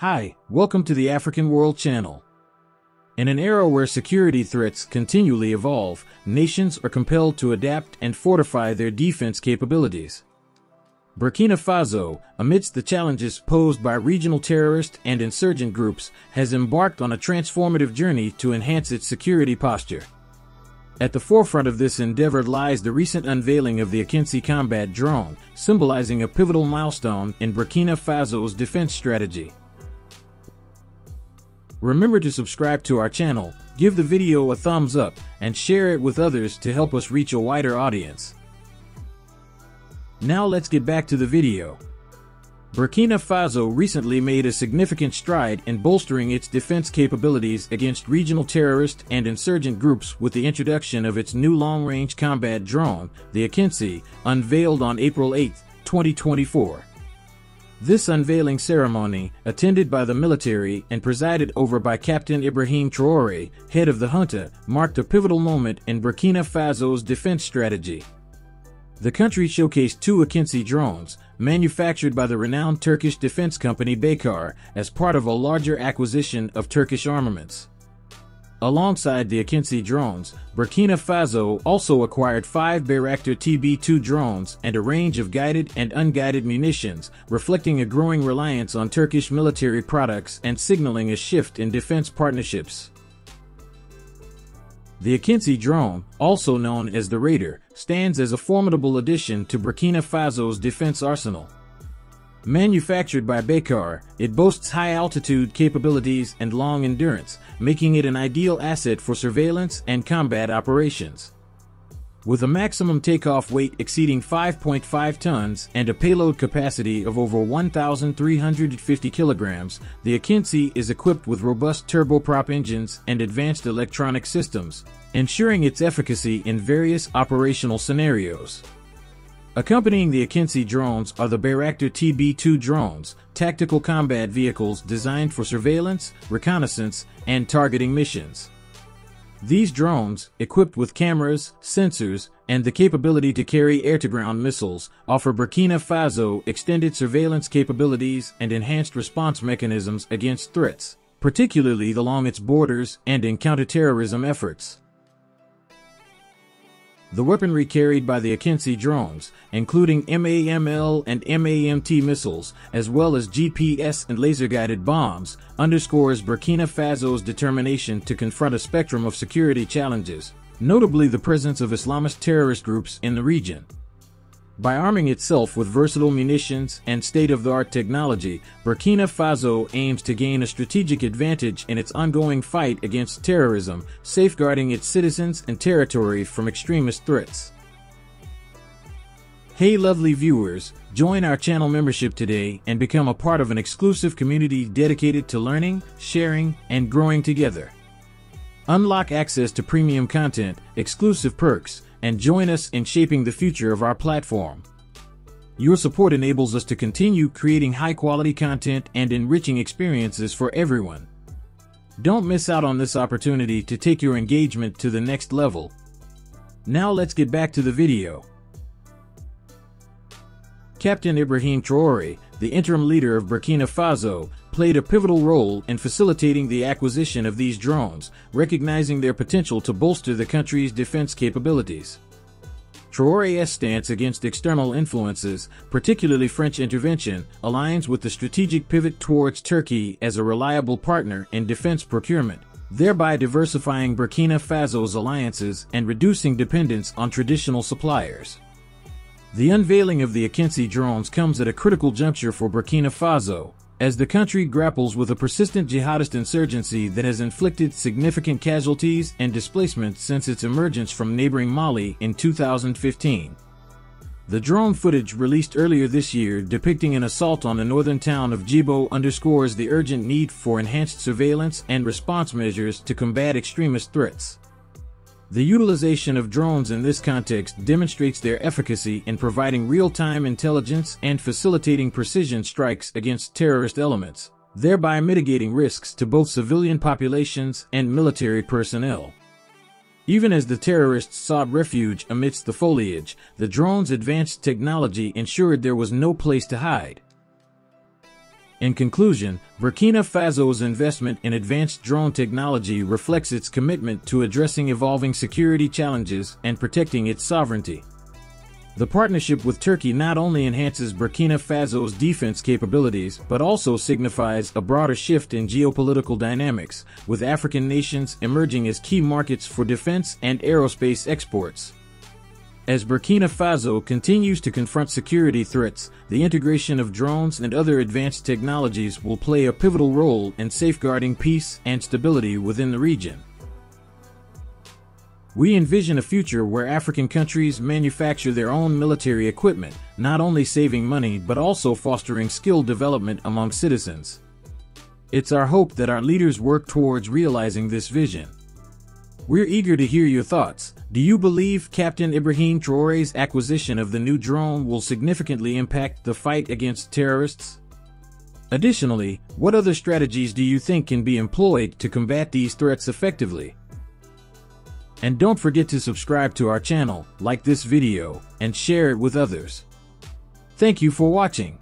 Hi, welcome to the African World Channel. In an era where security threats continually evolve, nations are compelled to adapt and fortify their defense capabilities. Burkina Faso, amidst the challenges posed by regional terrorist and insurgent groups, has embarked on a transformative journey to enhance its security posture. At the forefront of this endeavor lies the recent unveiling of the Akinci combat drone, symbolizing a pivotal milestone in Burkina Faso's defense strategy. Remember to subscribe to our channel, give the video a thumbs up, and share it with others to help us reach a wider audience. Now let's get back to the video. Burkina Faso recently made a significant stride in bolstering its defense capabilities against regional terrorist and insurgent groups with the introduction of its new long-range combat drone, the Akinci, unveiled on April 8, 2024. This unveiling ceremony, attended by the military and presided over by Captain Ibrahim Traore, head of the junta, marked a pivotal moment in Burkina Faso's defense strategy. The country showcased two Akinci drones, manufactured by the renowned Turkish defense company Baykar, as part of a larger acquisition of Turkish armaments. Alongside the Akinci drones, Burkina Faso also acquired five Bayraktar TB2 drones and a range of guided and unguided munitions, reflecting a growing reliance on Turkish military products and signaling a shift in defense partnerships. The Akinci drone, also known as the Raider, stands as a formidable addition to Burkina Faso's defense arsenal. Manufactured by Baykar, it boasts high-altitude capabilities and long endurance, making it an ideal asset for surveillance and combat operations. With a maximum takeoff weight exceeding 5.5 tons and a payload capacity of over 1,350 kilograms, the Akinci is equipped with robust turboprop engines and advanced electronic systems, ensuring its efficacy in various operational scenarios. Accompanying the Akinci drones are the Bayraktar TB2 drones, tactical combat vehicles designed for surveillance, reconnaissance, and targeting missions. These drones, equipped with cameras, sensors, and the capability to carry air-to-ground missiles, offer Burkina Faso extended surveillance capabilities and enhanced response mechanisms against threats, particularly along its borders and in counterterrorism efforts. The weaponry carried by the Akinci drones, including MAML and MAMT missiles, as well as GPS and laser-guided bombs, underscores Burkina Faso's determination to confront a spectrum of security challenges, notably the presence of Islamist terrorist groups in the region. By arming itself with versatile munitions and state-of-the-art technology, Burkina Faso aims to gain a strategic advantage in its ongoing fight against terrorism, safeguarding its citizens and territory from extremist threats. Hey lovely viewers, join our channel membership today and become a part of an exclusive community dedicated to learning, sharing, and growing together. Unlock access to premium content, exclusive perks, and join us in shaping the future of our platform. Your support enables us to continue creating high quality content and enriching experiences for everyone. Don't miss out on this opportunity to take your engagement to the next level. Now let's get back to the video. Captain Ibrahim Traore, the interim leader of Burkina Faso, played a pivotal role in facilitating the acquisition of these drones, recognizing their potential to bolster the country's defense capabilities. Traore's stance against external influences, particularly French intervention, aligns with the strategic pivot towards Turkey as a reliable partner in defense procurement, thereby diversifying Burkina Faso's alliances and reducing dependence on traditional suppliers. The unveiling of the Akinci drones comes at a critical juncture for Burkina Faso, as the country grapples with a persistent jihadist insurgency that has inflicted significant casualties and displacement since its emergence from neighboring Mali in 2015. The drone footage released earlier this year depicting an assault on the northern town of Djibo underscores the urgent need for enhanced surveillance and response measures to combat extremist threats. The utilization of drones in this context demonstrates their efficacy in providing real-time intelligence and facilitating precision strikes against terrorist elements, thereby mitigating risks to both civilian populations and military personnel. Even as the terrorists sought refuge amidst the foliage, the drone's advanced technology ensured there was no place to hide. In conclusion, Burkina Faso's investment in advanced drone technology reflects its commitment to addressing evolving security challenges and protecting its sovereignty. The partnership with Turkey not only enhances Burkina Faso's defense capabilities, but also signifies a broader shift in geopolitical dynamics, with African nations emerging as key markets for defense and aerospace exports. As Burkina Faso continues to confront security threats, the integration of drones and other advanced technologies will play a pivotal role in safeguarding peace and stability within the region. We envision a future where African countries manufacture their own military equipment, not only saving money but also fostering skill development among citizens. It's our hope that our leaders work towards realizing this vision. We're eager to hear your thoughts. Do you believe Captain Ibrahim Traore's acquisition of the new drone will significantly impact the fight against terrorists? Additionally, what other strategies do you think can be employed to combat these threats effectively? And don't forget to subscribe to our channel, like this video, and share it with others. Thank you for watching.